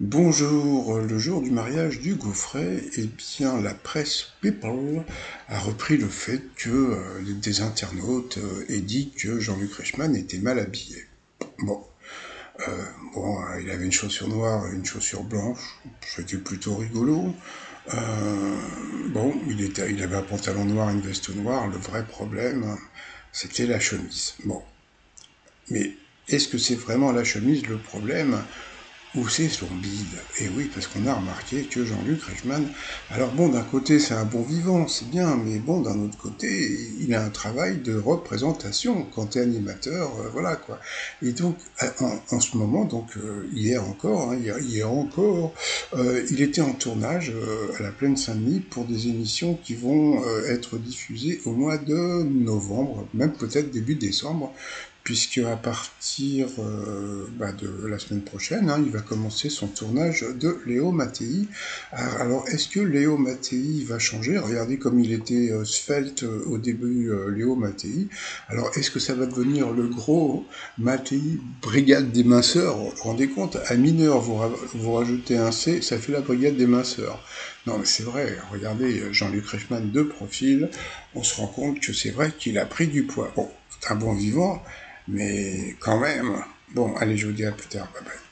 Bonjour, le jour du mariage du Gouffret, eh bien la presse People a repris le fait que euh, des internautes euh, aient dit que Jean-Luc Reichmann était mal habillé. Bon, euh, il avait une chaussure noire et une chaussure blanche, c'était plutôt rigolo. bon, il, il avait un pantalon noir et une veste noire, le vrai problème, c'était la chemise. Bon, mais est-ce que c'est vraiment la chemise le problème? Où c'est son bide. Et oui, parce qu'on a remarqué que Jean-Luc Reichmann, alors bon, d'un côté c'est un bon vivant, c'est bien, mais bon, d'un autre côté, il a un travail de représentation quand tu es animateur, euh, voilà quoi. Et donc, en, ce moment, donc euh, hier encore, hein, hier, encore, euh, il était en tournage à la Plaine Saint-Denis pour des émissions qui vont être diffusées au mois de novembre, même peut-être début décembre, puisque à partir euh, bah, de la semaine prochaine, hein, il va commencer son tournage de Léo Mattei. Alors, est-ce que Léo Mattei va changer? Regardez comme il était euh, svelte euh, au début, Léo Mattei. Alors, est-ce que ça va devenir le gros Mattei Brigade des minceurs? Rendez compte, à mineur, vous, vous rajoutez un C, ça fait la Brigade des minceurs. Non, mais c'est vrai, regardez Jean-Luc Reichmann de profil, on se rend compte que c'est vrai qu'il a pris du poids. Bon, c'est un bon vivant, mais quand même. Bon, allez, je vous dis à plus tard. Bye bye.